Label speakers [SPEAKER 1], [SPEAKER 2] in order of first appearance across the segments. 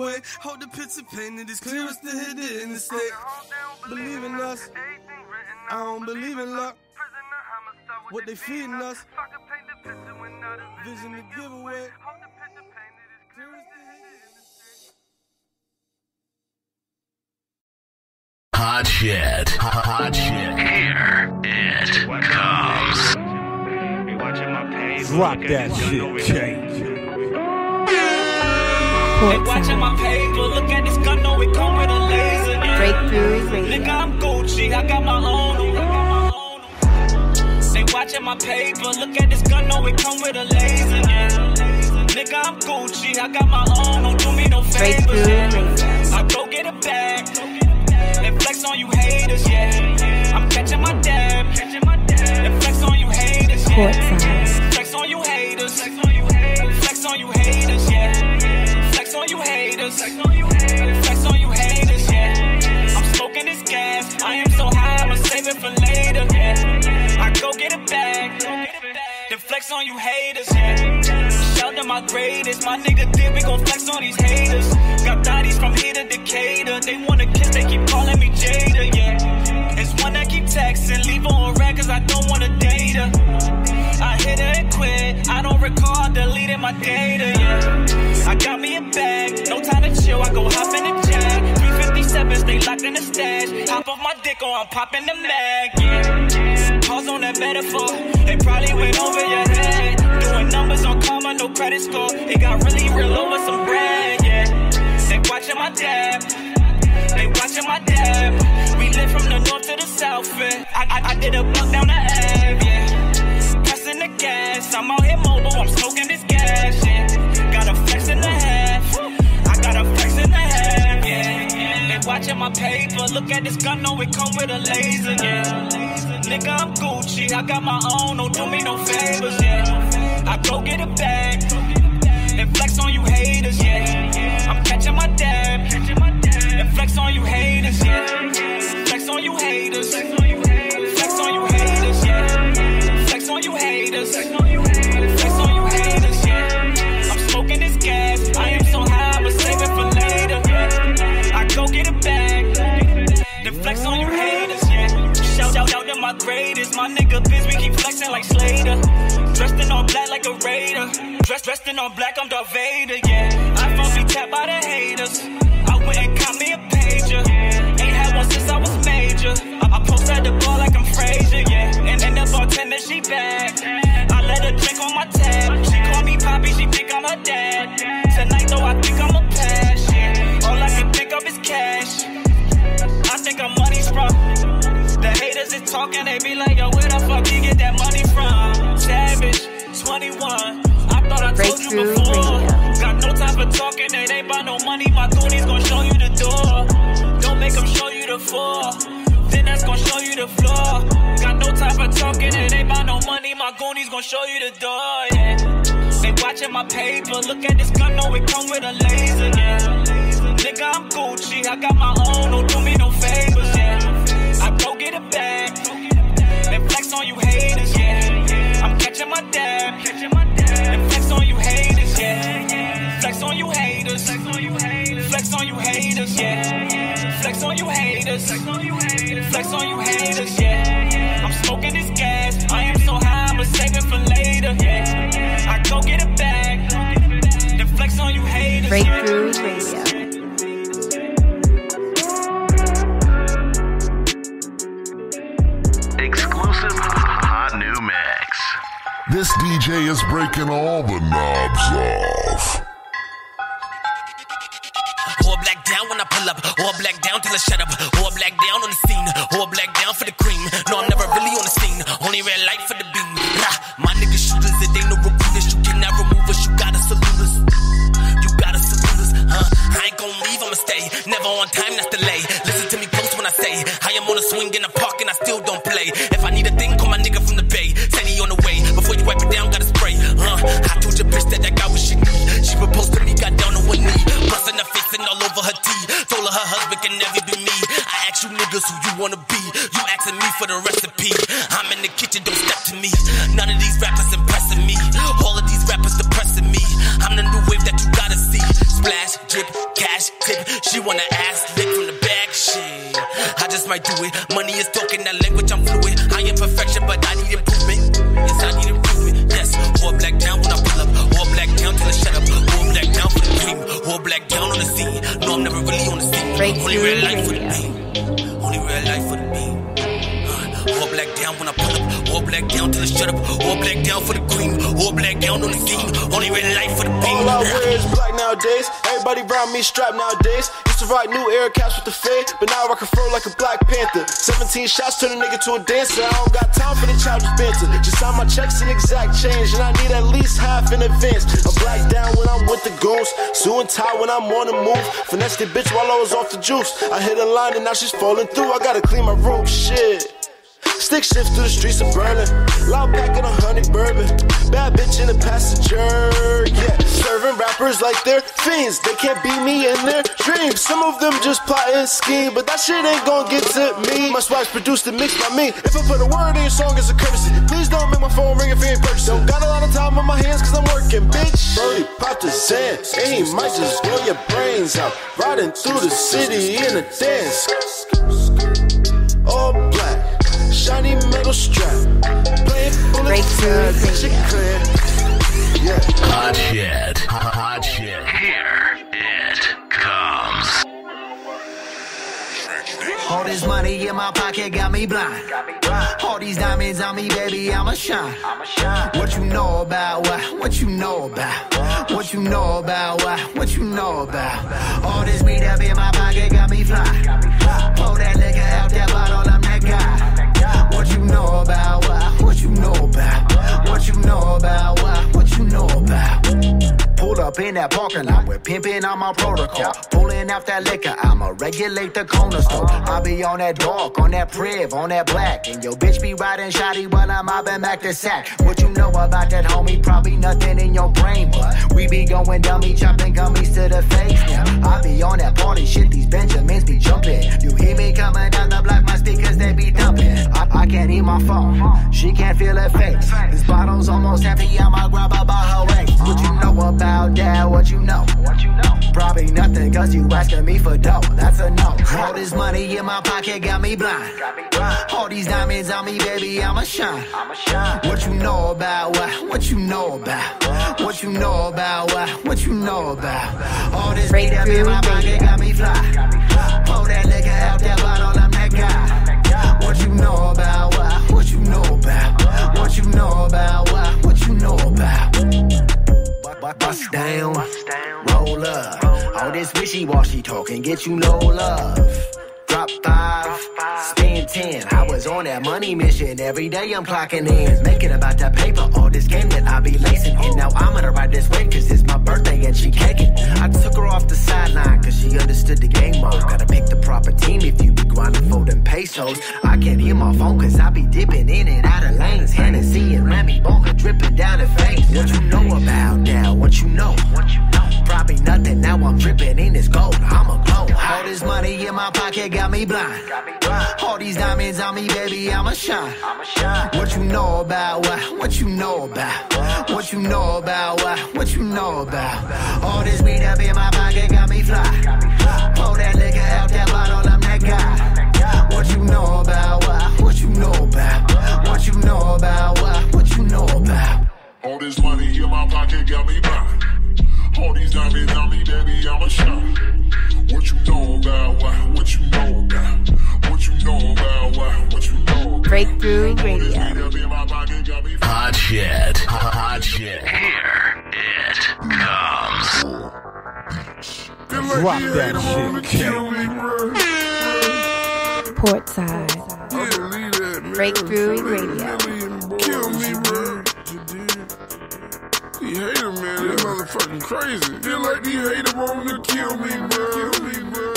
[SPEAKER 1] Wait, hold the picture painted as clear as the hit it in the state. Believe in us. I don't believe in luck. What they feeding us. Vision to give away. Clear as the hit it the state.
[SPEAKER 2] Hot shit. Hot shit. Here it comes.
[SPEAKER 3] Drop that shit, change.
[SPEAKER 4] Laser. yeah.
[SPEAKER 5] Breakthrough
[SPEAKER 4] Nigga, I'm Gucci, I got my own. They watching my paper, look at this gun, know it come with a laser. Yeah. Nigga, I'm Gucci, I got my own, don't do me no favors.
[SPEAKER 5] Radio.
[SPEAKER 4] I go get a bag and flex on you haters. Yeah, I'm catching my dab and flex on you haters. Yeah.
[SPEAKER 5] Portside.
[SPEAKER 4] Flex on you haters, yeah. I'm smoking this gas. I am so high, I'ma save it for later, yeah. I go get a bag. Then flex on you haters, yeah. My greatest. My nigga we gon' flex on these haters. Got thotties from to. They wanna kiss, they keep calling me Jada, yeah. It's one that keep texting, leave on I don't wanna. I hit her and quit. I don't recall deleting my data. Yeah. I got me a bag, go hop in the jag. 357, stay locked in the stash. Hop off my dick or I'm popping the mag. Yeah. Pause on that metaphor. They probably went over your head. Doing numbers on karma, no credit score. It got really real over some bread. Yeah. They watching my dab. They watching my dab. We live from the north to the south. Yeah. I, I, I did a buck down the Ave. Yeah pressing the gas. I'm out here paper. Look at this gun, know it come with a laser. Yeah. Nigga, I'm Gucci. I got my own, don't do me no favors. Yeah. I go get a bag. And flex on you haters, yeah. I'm catching my dab. And flex on you haters, yeah. Flex on you haters. Like a raider. Dressed, dressed in all black, I'm Darth Vader, yeah. iPhone be tapped by the haters. The floor. Got no time for talking, it ain't about no money. My goonies gon' show you the door, yeah. They watching my paper, look at this gun, know it come with a laser, yeah. Nigga, I'm Gucci, I got my own, don't do me no favors, yeah. I go get a bag, then flex on you haters, yeah. I'm catching my dab, then flex on you haters, yeah. Flex on you haters, flex on you haters, flex on you haters, yeah. Flex on you haters, flex on you haters, flex on you haters, yeah. I'm smoking this gas, I am so high, I'ma save it for later, yeah. I go get a bag, then flex on you haters.
[SPEAKER 5] Breakthrough Radio.
[SPEAKER 2] Exclusive hot new mix.
[SPEAKER 6] This DJ is breaking all the knobs off.
[SPEAKER 7] Up, all black down till I shut up, all black down on the scene, all black down for the wanna be. You asking me for the recipe. I'm in the kitchen, don't step to me. None of these rappers impressing me. All of these rappers depressing me. I'm the new wave that you gotta see. Splash, drip, cash tip. She wanna ass lick from the back, shit. I just might do it. Money is talking that language, I'm fluid. I am perfection, but I need improvement. Yes, I need improvement. Yes, all black down when I pull up. All black down till I shut up. All black down for the cream. All black down on the scene. No, I'm never really on the scene. Only real life black down till I shut up. All black down for the cream. All black down on the scene. Only real life for the beat.
[SPEAKER 8] All I wear is black nowadays. Everybody around me strapped nowadays. Used to rock new air caps with the fade, but now I rock a fro like a Black Panther. 17 shots turn a nigga to a dancer. I don't got time for the childish banter. Just sign my checks in exact change, and I need at least half in advance. I'm black down when I'm with the goons. Sue and tie when I'm on the move. Finesse the bitch while I was off the juice. I hit a line and now she's falling through. I gotta clean my room, shit. Stick shift through the streets of Berlin. Loud pack on a honey bourbon. Bad bitch in the passenger, yeah. Serving rappers like they're fiends. They can't beat me in their dreams. Some of them just plot and scheme, but that shit ain't gon' get to me. My swag's produced and mixed by me. If I put a word in your song, it's a courtesy. Please don't make my phone ring if you ain't purchased. Don't got a lot of time on my hands cause I'm working, bitch. Brody popped his sand, and he might just blow your brains out. Riding through the city in a dance shiny metal strap. Playing
[SPEAKER 5] Breakthrough
[SPEAKER 8] bulletproof, shit clear. Yeah.
[SPEAKER 2] Hot shit. Hot shit. Here it comes.
[SPEAKER 9] All this money in my pocket got me blind. All these diamonds on me, baby, I'ma shine. What you know about what? What you know about? What you know about what? What you know about? All this weed up in my pocket got me fly. Pour that liquor out that bottle, I'm that guy. What you know about what? What you know about? What you know about what? What you know about? Pull up in that parking lot with pimping on my protocol. Pulling out that liquor, I'ma regulate the corner store. I be on that dark, on that priv, on that black. And your bitch be riding shotty while I'm mobbing back the sack. What you know about that homie? Probably nothing in your brain, but we be going dummy, chopping gummies to the face. Now, I be on that party shit, these Benjamins be jumping. You hear me coming down the block, my speakers they be dumping. I, I can't eat my phone, she can't feel her face. This bottle's almost empty, I'ma grab her by her waist. What you know about that? What you know? What you know? Probably nothing, cause you asking me for dough. That's a no. All this money in my pocket got me blind. All these diamonds on me, baby, I'ma shine. What you know about what? What you know about? What you know about what? What you know about? All this weed up in my pocket got me fly. Pour that liquor out that bottle, I'm that guy. What you know about what? What you know about? What you know about what? What you know about? Bust down, roll up. All this wishy-washy talking get you no love. Five, spend ten. I was on that money mission. Every day I'm clocking in. Making about that paper. All this game that I be lacing. And now I'm gonna ride this way cause it's my birthday and she caking. I took her off the sideline cause she understood the game mode. Gotta pick the proper team if you be grinding for them pesos. I can't hear my phone cause I be dipping in and out of lanes. Hennessy and Remy Bonka dripping down the face. What you know about now? What you know? What you know? Probably nothing. Now I'm dripping in this my pocket got me blind. All these diamonds on me, baby, I'ma shine. What you know about what? What you know about? What you know about what? What you know about? All this weed up in my pocket got me fly. Pour that liquor out that bottle, I'm that guy. What you know about what? What you know about? What you know about what? What you know about?
[SPEAKER 6] All this money in my pocket got me blind. All these diamonds on me, baby, I'm a shine. What you know about what? What you know about? What you know about what? What you know about?
[SPEAKER 5] Breakthrough Radio.
[SPEAKER 6] weed up in my pocket got me
[SPEAKER 2] Hot shit. Hot shit. Here it comes.
[SPEAKER 3] Drop that shit,
[SPEAKER 5] Portside. Breakthrough Radio.
[SPEAKER 1] Kill me, bro. He hate him, man. Motherfucking crazy. Feel like he hate him, wanna kill me, bro. Kill me, bro.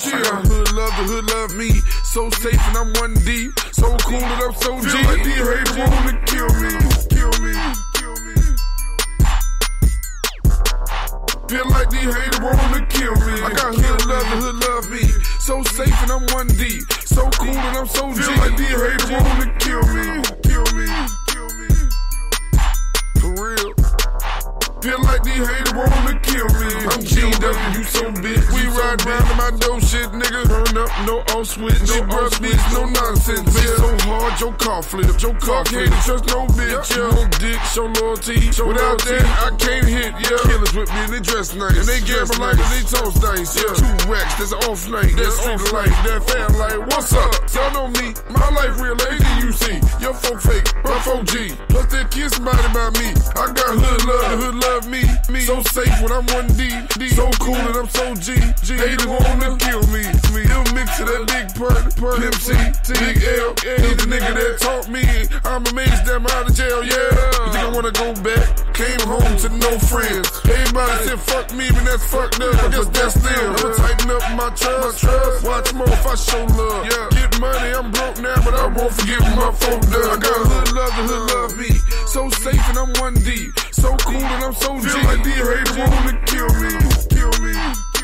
[SPEAKER 1] Yeah, hood love the hood love me. So safe and I'm one deep. So cool that I'm so Feel like he hate him, wanna kill me. Kill me. Feel like these haters wanna kill me. I got hood love, the hood love me. So safe and I'm one deep. So cool and I'm so G.
[SPEAKER 10] your car flip, your car can't trust no bitch. Yeah, no dick, show loyalty. Without that, I can't hit. Yeah, killers with me and they dress nice, and they gamble like they toast nice. Yeah, two racks, that's off night, that's off life, that fam like, what's up? Tell on me, my life real lady you see. Your folk fake, my folk G. Plus they kiss somebody about me. I got hood love, the hood love me. Me so safe when I'm one D. D. So cool and I'm so G. G. Haters wanna kill me. Me, you mix of that big purr, purr, Pimp C, Big L. He's the nigga that taught me. I'm amazed that I'm out of jail, yeah. You think I wanna go back? Came home to no friends. Everybody said fuck me, but that's fucked up. I guess that's them. I'ma tighten up my trust. Watch more if I show love. Yeah. Get money, I'm broke now, but I won't forget my folk done. I got hood love, the hood love me. So safe and I'm one D. So cool and I'm so G. Feel like these haters wanna kill me. Kill me.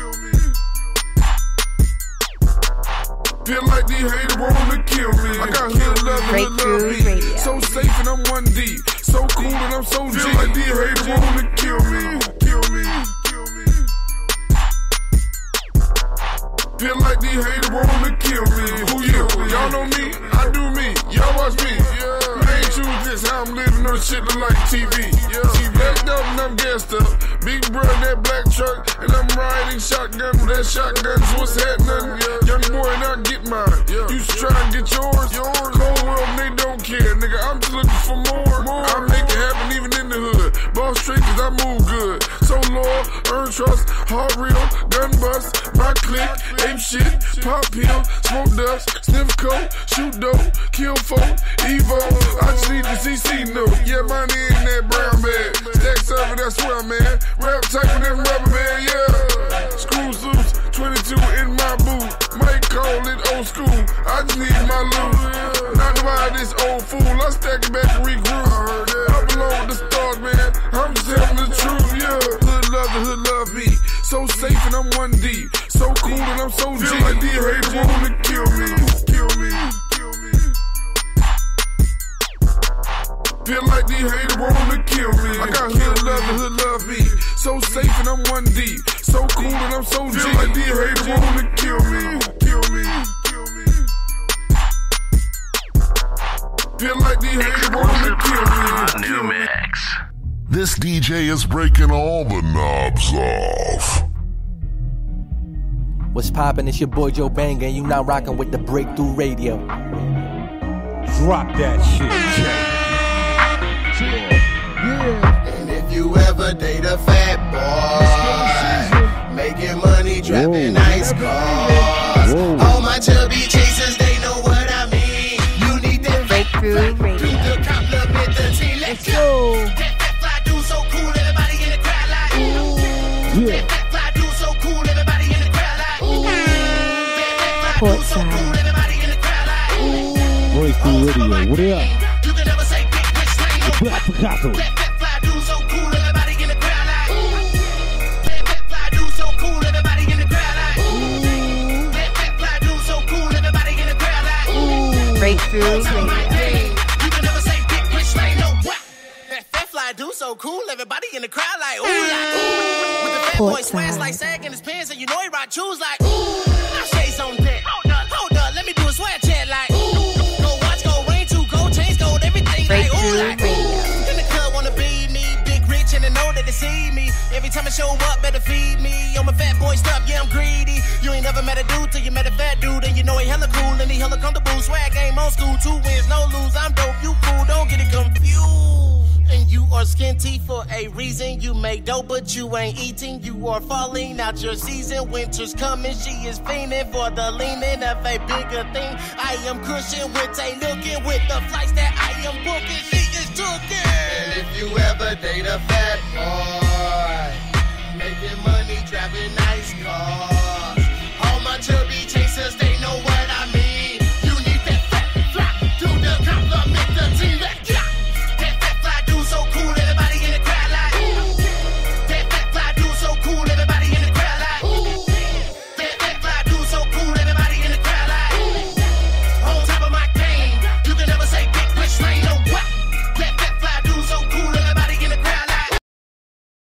[SPEAKER 10] Feel like these haters wanna kill me. I got hood love, the hood love me.
[SPEAKER 5] Radio.
[SPEAKER 10] So safe and I'm one D. So cool and I'm so G. Feel like these haters wanna kill me. Trust, hard real, gun bust, my click, aim shit, pop pill, smoke dust, sniff coke, shoot dope, kill folk, Evo. I just need the CC note. Yeah, money in that brown bag. Stack seven, that's where I'm at. Rap tight with them rubber man, yeah. Screws loose, 22 in my boot. Might call it old school. I just need my loot. Not why this old fool. I stack it back and regroup. I belong with the stars, man. I'm just telling the truth, yeah. Hood love, the hood love. So safe and I'm one D. So cool and I'm so G. Feel like these haters wanna kill me. Kill me. Kill me. Feel like these haters wanna kill me. I got hood love, the hood love me. So safe and I'm one D. So cool and I'm so G. Feel like these haters wanna kill me. Kill me. Kill me. Feel like these haters wanna kill me.
[SPEAKER 2] New mix.
[SPEAKER 6] This DJ is breaking all the knobs off.
[SPEAKER 11] What's poppin'? It's your boy Joe Banga, and you now rockin' with the Breakthrough Radio.
[SPEAKER 3] Drop that shit, Jay.
[SPEAKER 12] And if you ever date a fat boy, making money, driving nice cars. All my chubby
[SPEAKER 5] Radio.
[SPEAKER 3] What up?
[SPEAKER 12] You can never say big bitch lane no
[SPEAKER 3] Black Picasso.
[SPEAKER 12] That fat fly dude so cool, everybody in the crowd like. Ooh. That fat fly dude so cool, everybody in the crowd like. Ooh. That fat fly dude so cool, everybody in the crowd like. Ooh.
[SPEAKER 5] Breakthrough
[SPEAKER 12] On my
[SPEAKER 5] Radio.
[SPEAKER 12] day, you can never say big bitch lane no what? That fat fly dude so cool, everybody in the crowd like ooh like ooh. With the fat boy swears like sagging his pants, and you know he rock shoes like ooh. Show up, better feed me. I'm a fat boy stuff, yeah I'm greedy. You ain't never met a dude till you met a fat dude, and you know he hella cool and he hella comfortable. Swag game on school, two wins, no lose. I'm dope, you cool, don't get it confused. And you are skinty for a reason. You make dope, but you ain't eating. You are falling out your season. Winter's coming. She is fiending for the leaning of a bigger thing. I am crushing with a looking with the flights that I am booking. She is tooking. And if you ever date a fat boy, making money, driving nice cars. All my chubby chasers, they know what